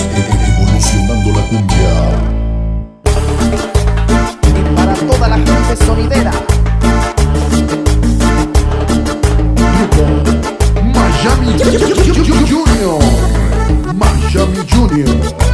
Evolucionando la cumbia. Para toda la gente sonidera. Miami Junior. Miami Junior.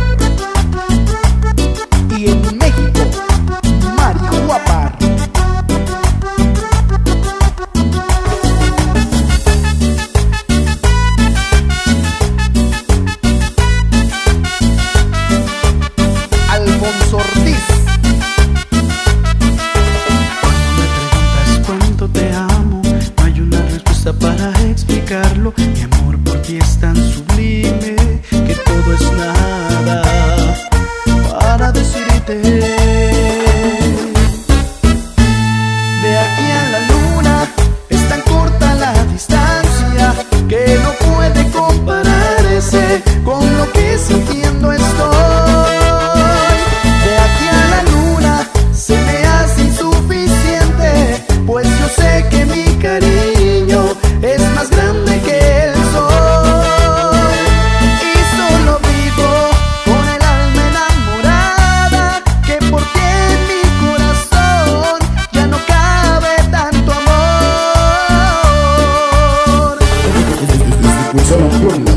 Gusano Florida,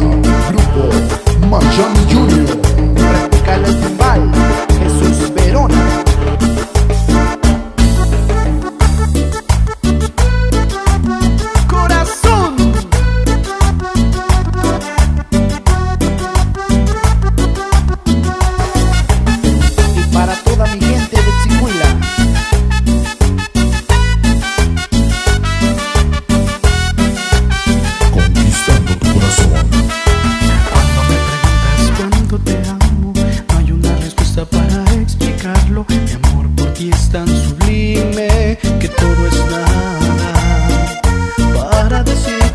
grupo Miami Junior. Practica el timbal.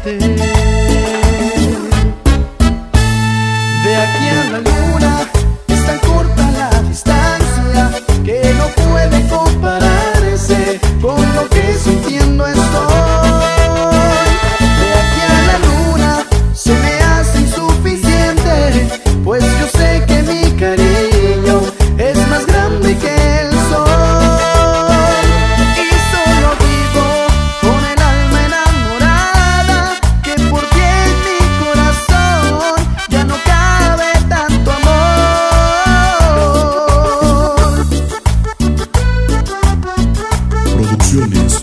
amarte. Producciones.